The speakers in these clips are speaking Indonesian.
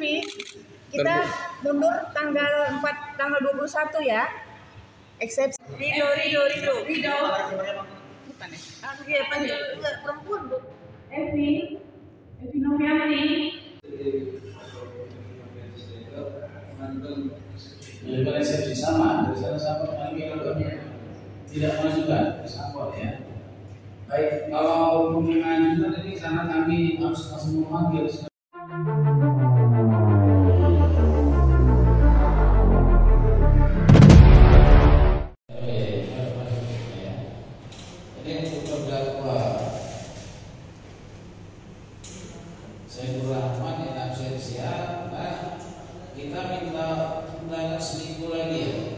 Evi, kita mundur tanggal 4 tanggal 21 ya. Eksepsi Rido Rido Rido Rido. Bukan ya? Ah, iya, panggil enggak perempuan, Bu. Evi. Evi Novianti. Jadi resepsi sama, dari sana sama kami kalau tidak ya. Baik, kalau juga tadi sana kami harus langsung memanggil Untuk terdakwa Saiful Rahman yang absensia, nah kita minta undangan seminggu lagi ya.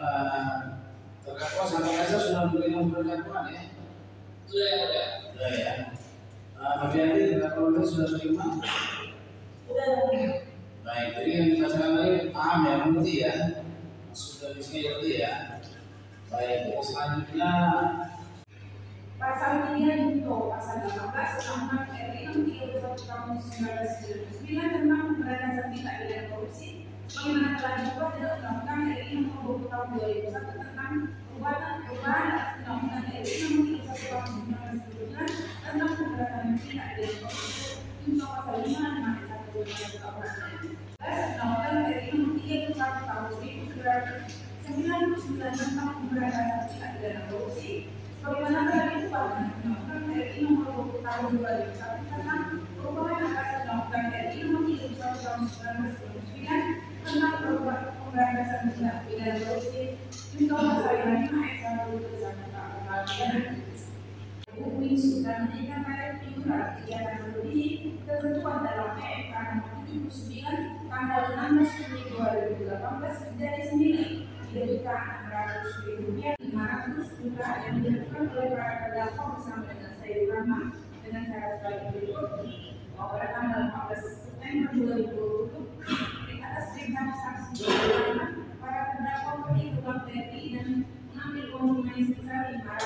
Eh, terdakwa sampai Reza sudah menerima surat dakwaan ya? Sudah ya. Sudah ya. Uh, Mas Yandi terdakwa sudah terima? Baik, jadi yang dibacakan tadi paham ya, mengerti ya? Sudah di sini ngerti ya? Baik, jadi selanjutnya Pasal 3 junto pasal 18 tentang RI 31 tahun 1999 tentang pemberantasan tindak pidana korupsi bagaimana telah diubah dalam undang-undang RI nomor 20 tahun 2001 tentang perubahan perubahan undang-undang RI nomor 31 tahun 1999 tentang pemberantasan tindak pidana korupsi junto pasal 5 dengan ayat 1 dan 2 undang-undang RI nomor 31 tahun 1999 tentang pemberantasan tindak pidana korupsi Bagaimana telah diubah dengan undang-undang RI nomor 20 tahun 2001 tentang perubahan atas undang-undang RI nomor 31 tahun 1999 tentang perubahan pemberantasan tindak korupsi junto pasal 5 ayat 1 dan 2 Umi sudah menaikkan tarif iuran kegiatan berbudi ketentuan dalam PMK nomor 79 tanggal 16 Juni 2018 menjadi 9 juta 600 ribu rupiah 500 juta yang dilakukan oleh para terdakwa bersama dengan Sayyid Rahman dengan cara sebagai berikut pada tanggal 14 September 2020 and then not get organized, because